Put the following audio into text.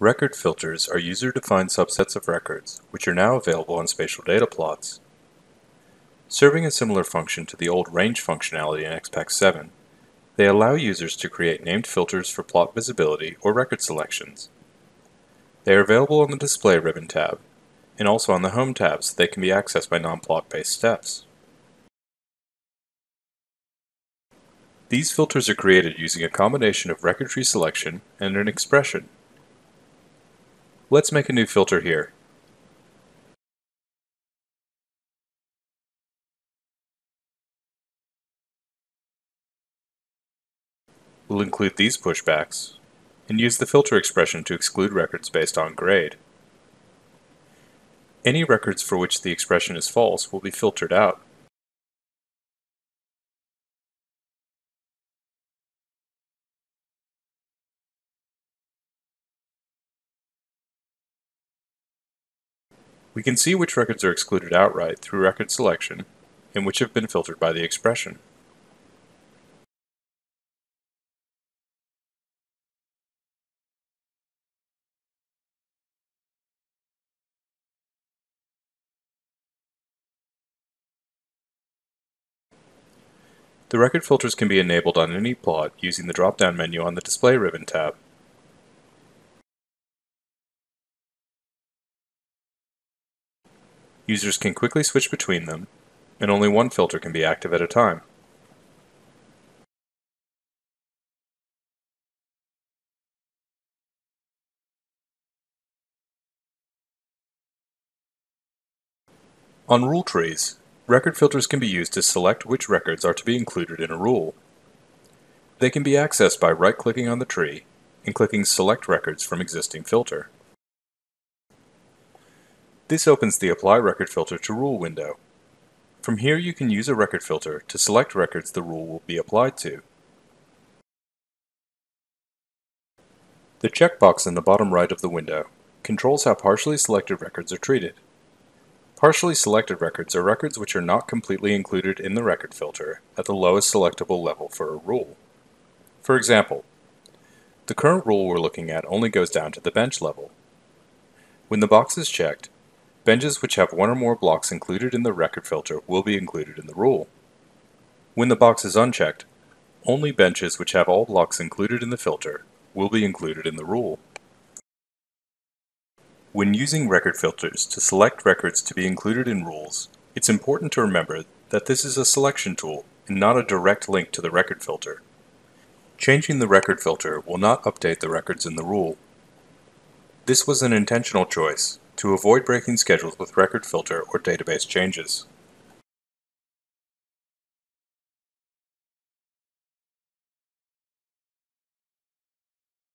Record filters are user-defined subsets of records, which are now available on spatial data plots. Serving a similar function to the old range functionality in XPAC 7, they allow users to create named filters for plot visibility or record selections. They are available on the Display ribbon tab, and also on the Home tab so they can be accessed by non-plot based steps. These filters are created using a combination of record tree selection and an expression. Let's make a new filter here. We'll include these pushbacks, and use the filter expression to exclude records based on grade. Any records for which the expression is false will be filtered out. We can see which records are excluded outright through record selection and which have been filtered by the expression. The record filters can be enabled on any plot using the drop-down menu on the Display ribbon tab. Users can quickly switch between them, and only one filter can be active at a time. On rule trees, record filters can be used to select which records are to be included in a rule. They can be accessed by right-clicking on the tree and clicking Select Records from existing filter. This opens the Apply Record Filter to Rule window. From here you can use a record filter to select records the rule will be applied to. The checkbox in the bottom right of the window controls how partially selected records are treated. Partially selected records are records which are not completely included in the record filter at the lowest selectable level for a rule. For example, the current rule we're looking at only goes down to the bench level. When the box is checked, Benches which have one or more blocks included in the record filter will be included in the rule. When the box is unchecked, only benches which have all blocks included in the filter will be included in the rule. When using record filters to select records to be included in rules, it's important to remember that this is a selection tool and not a direct link to the record filter. Changing the record filter will not update the records in the rule. This was an intentional choice to avoid breaking schedules with record filter or database changes.